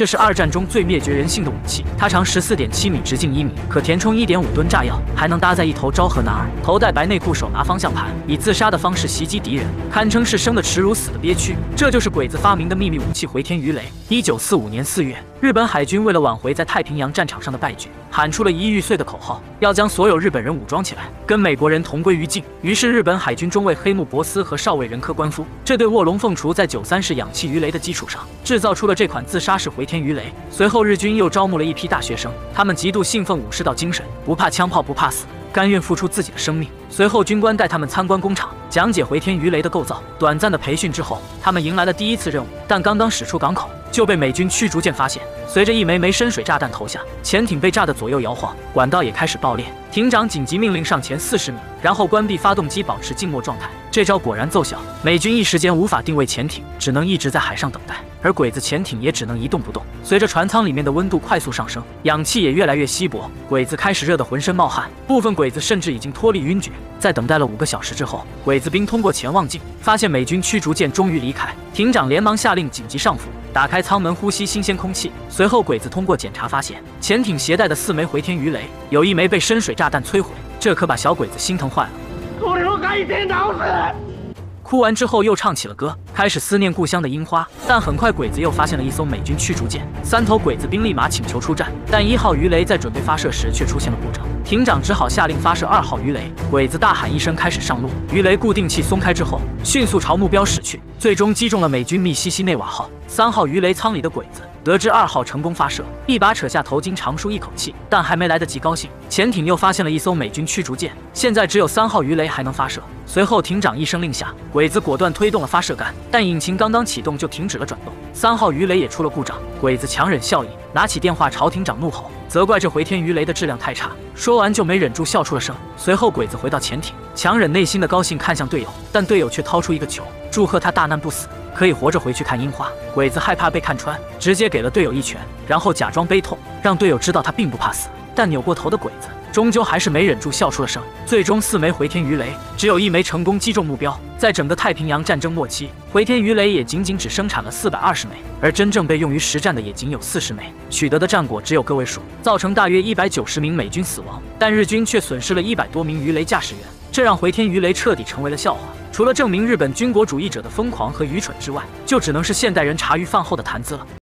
这是二战中最灭绝人性的武器。它长十四点七米，直径一米，可填充一点五吨炸药，还能搭载一头昭和男儿，头戴白内裤，手拿方向盘，以自杀的方式袭击敌人，堪称是生的耻辱，死的憋屈。这就是鬼子发明的秘密武器——回天鱼雷。一九四五年四月，日本海军为了挽回在太平洋战场上的败局，喊出了一亿玉碎的口号，要将所有日本人武装起来，跟美国人同归于尽。于是，日本海军中尉黑木博斯和少尉仁科官夫这对卧龙凤雏，在九三式氧气鱼雷的基础上，制造出了这款自杀式回天鱼雷。随后，日军又招募了一批大学生，他们极度信奉武士道精神，不怕枪炮，不怕死，甘愿付出自己的生命。随后，军官带他们参观工厂，讲解回天鱼雷的构造。短暂的培训之后，他们迎来了第一次任务，但刚刚驶出港口，就被美军驱逐舰发现。随着一枚枚深水炸弹投下，潜艇被炸得左右摇晃，管道也开始爆裂。艇长紧急命令上前四十米，然后关闭发动机，保持静默状态。这招果然奏效，美军一时间无法定位潜艇，只能一直在海上等待，而鬼子潜艇也只能一动不动。随着船舱里面的温度快速上升，氧气也越来越稀薄，鬼子开始热得浑身冒汗，部分鬼子甚至已经脱力晕厥。在等待了五个小时之后，鬼子兵通过潜望镜发现美军驱逐舰终于离开，艇长连忙下令紧急上浮，打开舱门呼吸新鲜空气。随后，鬼子通过检查发现，潜艇携带的四枚回天鱼雷有一枚被深水炸弹摧毁，这可把小鬼子心疼坏了。哭完之后，又唱起了歌，开始思念故乡的樱花。但很快，鬼子又发现了一艘美军驱逐舰，三头鬼子兵立马请求出战，但一号鱼雷在准备发射时却出现了故障。艇长只好下令发射二号鱼雷，鬼子大喊一声，开始上路。鱼雷固定器松开之后，迅速朝目标驶去，最终击中了美军密西西内瓦号。三号鱼雷舱里的鬼子得知二号成功发射，一把扯下头巾，长舒一口气。但还没来得及高兴，潜艇又发现了一艘美军驱逐舰，现在只有三号鱼雷还能发射。随后，艇长一声令下，鬼子果断推动了发射杆，但引擎刚刚启动就停止了转动。三号鱼雷也出了故障，鬼子强忍笑意，拿起电话朝艇长怒吼。责怪这回天鱼雷的质量太差，说完就没忍住笑出了声。随后，鬼子回到潜艇，强忍内心的高兴看向队友，但队友却掏出一个球，祝贺他大难不死，可以活着回去看樱花。鬼子害怕被看穿，直接给了队友一拳，然后假装悲痛，让队友知道他并不怕死。但扭过头的鬼子。终究还是没忍住笑出了声。最终四枚回天鱼雷，只有一枚成功击中目标。在整个太平洋战争末期，回天鱼雷也仅仅只生产了四百二十枚，而真正被用于实战的也仅有四十枚，取得的战果只有个位数，造成大约一百九十名美军死亡，但日军却损失了一百多名鱼雷驾驶员，这让回天鱼雷彻底成为了笑话。除了证明日本军国主义者的疯狂和愚蠢之外，就只能是现代人茶余饭后的谈资了。